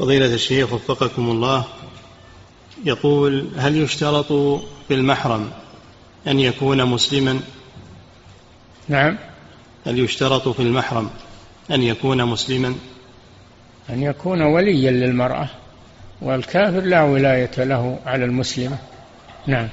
فضيلة الشيخ وفقكم الله يقول هل يشترط في المحرم أن يكون مسلما؟ نعم. هل يشترط في المحرم أن يكون مسلما؟ أن يكون وليا للمرأة والكافر لا ولاية له على المسلمة. نعم.